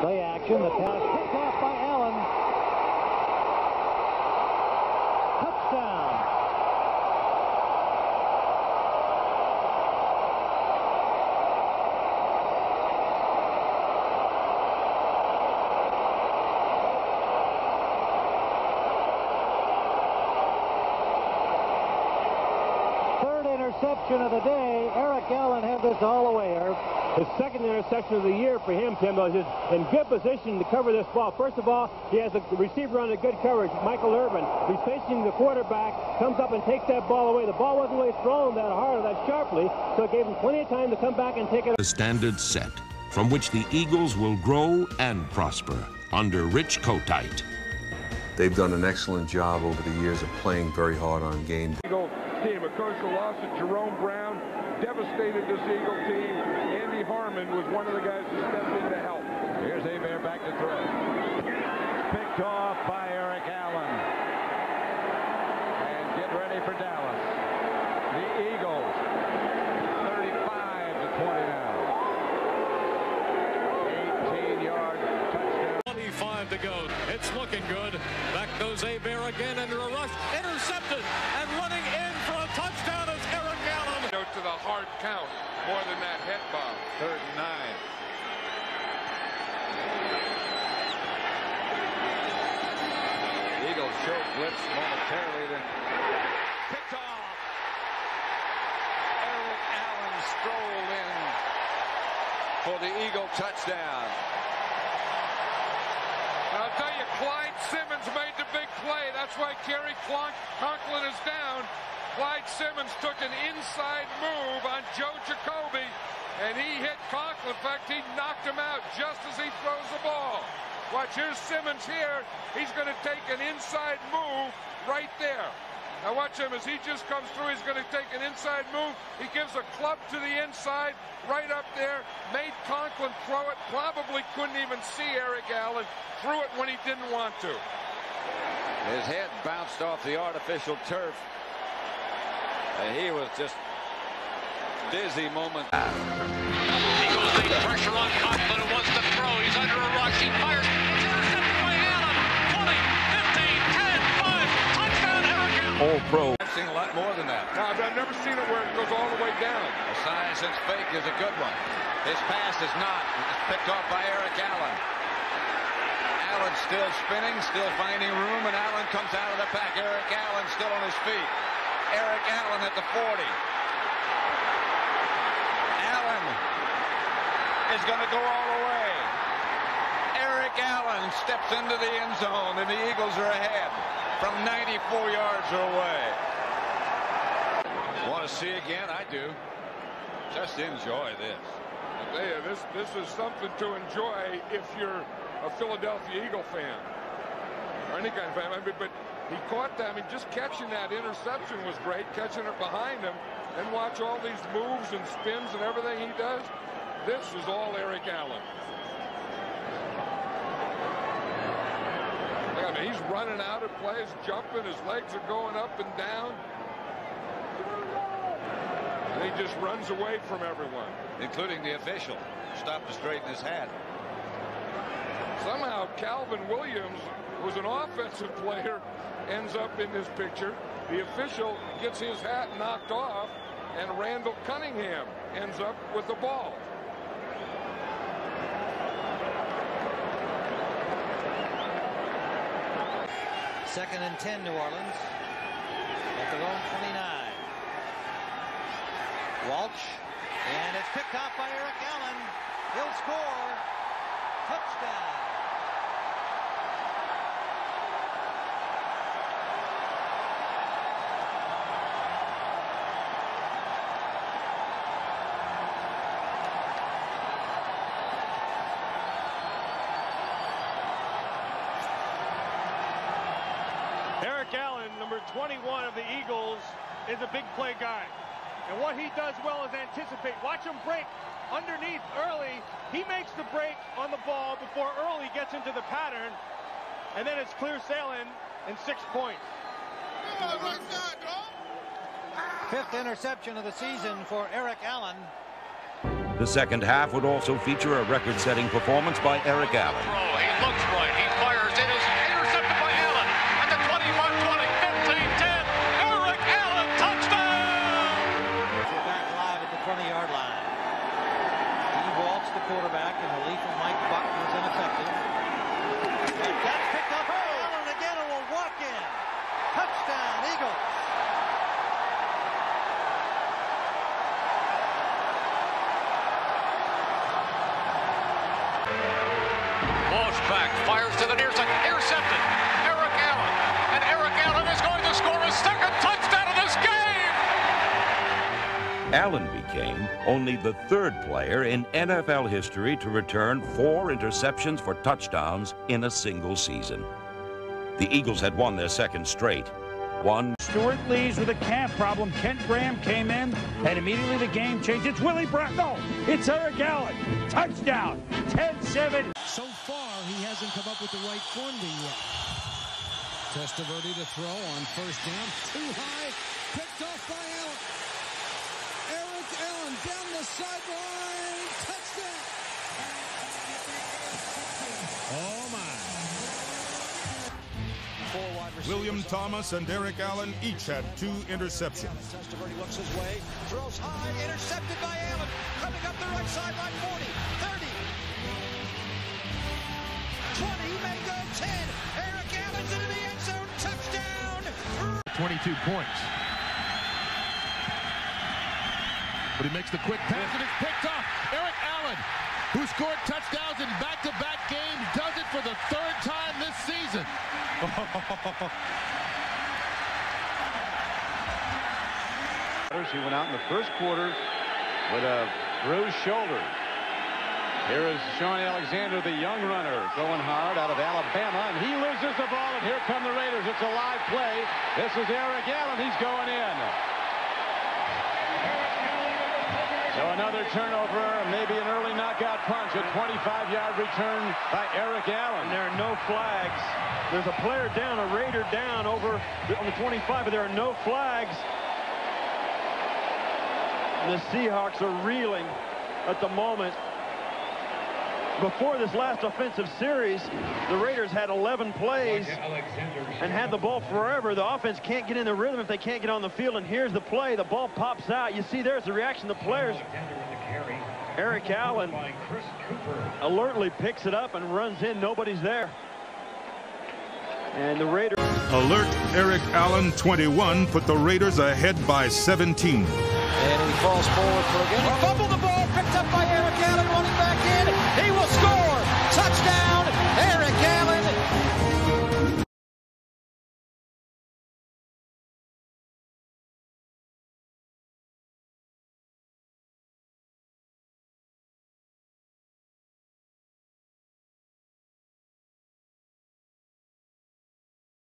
Play action. The pass picked off by Allen. Touchdown. Third interception of the day. Eric Allen had this all the way, Irv. His second interception of the year for him, Tim, though, is in good position to cover this ball. First of all, he has a receiver under good coverage, Michael Irvin. He's facing the quarterback, comes up and takes that ball away. The ball wasn't really thrown that hard or that sharply, so it gave him plenty of time to come back and take it. The standard set from which the Eagles will grow and prosper under Rich Kotite. They've done an excellent job over the years of playing very hard on game. Eagle team. Of course, the loss of Jerome Brown devastated this Eagle team. Andy Harmon was one of the guys who stepped in to help. Here's Hebert back to throw. Picked off by Eric Allen. And get ready for Dallas. The Eagles, 35 to 20 now. 18-yard touchdown. 25 to go. It's looking good. Back goes Hebert again under a rush. Intercepted and running in for Allen. To the hard count more than that head bob. Third and nine. Eagles show blitz momentarily, then picked off. Eric Allen strolled in for the Eagle touchdown. I'll tell you, Clyde Simmons made the big play. That's why Cary Conklin is down. Clyde Simmons took an inside move on Joe Jacoby, and he hit Conklin. In fact, he knocked him out just as he throws the ball. Watch, here's Simmons here. He's going to take an inside move right there. Now watch him as he just comes through. He's going to take an inside move. He gives a club to the inside, right up there. Made Conklin throw it. Probably couldn't even see Eric Allen. Threw it when he didn't want to. His head bounced off the artificial turf. And he was just dizzy moment. Eagles make pressure on Conklin who wants to throw. He's under a rush. He fires. It's intercepted by Allen. 20, 15, 10, 5. Touchdown, Eric All pro. I've seen a lot more than that. Now, I've never seen it where it goes all the way down. A sign since fake is a good one. His pass is not. It's picked off by Eric Allen. Allen still spinning, still finding room, and Allen comes out of the pack. Eric Allen still on his feet. Eric Allen at the 40. Allen is going to go all the way. Eric Allen steps into the end zone, and the Eagles are ahead from 94 yards away. Want to see again? I do. Just enjoy this. You, this, this is something to enjoy if you're a Philadelphia Eagle fan or any kind of fan. I mean, but he caught that. I mean, just catching that interception was great. Catching it behind him and watch all these moves and spins and everything he does. This is all Eric Allen. I mean, he's running out of plays, jumping. His legs are going up and down. And he just runs away from everyone. including the official. Stopped to straighten his hat. Somehow Calvin Williams, who's an offensive player, ends up in this picture. The official gets his hat knocked off, and Randall Cunningham ends up with the ball. Second and 10, New Orleans. At their own 29. Walsh. And it's picked off by Eric Allen. He'll score. Touchdown. Eric Allen, number 21 of the Eagles, is a big play guy. And what he does well is anticipate. Watch him break underneath early. He makes the break on the ball before Early gets into the pattern. And then it's clear sailing and six points. Fifth interception of the season for Eric Allen. The second half would also feature a record-setting performance by Eric Allen. Oh, he looks right. He fires. It is the 20-yard line. He walks the quarterback, and relief of Mike Buck was ineffective. But that's picked up by Allen again, and will walk in. Touchdown, Eagles. Walsh back. Fires to the near side. Allen became only the third player in NFL history to return four interceptions for touchdowns in a single season. The Eagles had won their second straight. One Stewart leaves with a calf problem. Kent Graham came in, and immediately the game changed. It's Willie Brown. No, it's Eric Allen. Touchdown. 10-7. So far, he hasn't come up with the right formula yet. Testaverde to throw on first down. Too high. Picked off by Allen. Eric Allen down the sideline. Touchdown. Oh, my. William Thomas and Eric Allen each had two interceptions. Testaverde looks his way, throws high, intercepted by Allen. Coming up the right sideline, 40, 30, 20, he may go 10. Eric Allen's into the end zone, touchdown. 22 points. But he makes the quick pass and it's picked off. Eric Allen, who scored touchdowns in back-to-back games, does it for the third time this season. He went out in the first quarter with a bruised shoulder. Here is Shaun Alexander, the young runner, going hard out of Alabama, and he loses the ball, and here come the Raiders. It's a live play. This is Eric Allen. He's going in. Another turnover, maybe an early knockout punch, a 25-yard return by Eric Allen. And there are no flags. There's a player down, a Raider down over on the 25, but there are no flags. And the Seahawks are reeling at the moment. Before this last offensive series, the Raiders had 11 plays and had the ball forever. The offense can't get in the rhythm if they can't get on the field. And here's the play. The ball pops out. You see there's the reaction of the players. Eric Allen alertly picks it up and runs in. Nobody's there. And the Raiders. Alert Eric Allen 21 put the Raiders ahead by 17. And he falls forward for again. He fumbled the ball. Touchdown!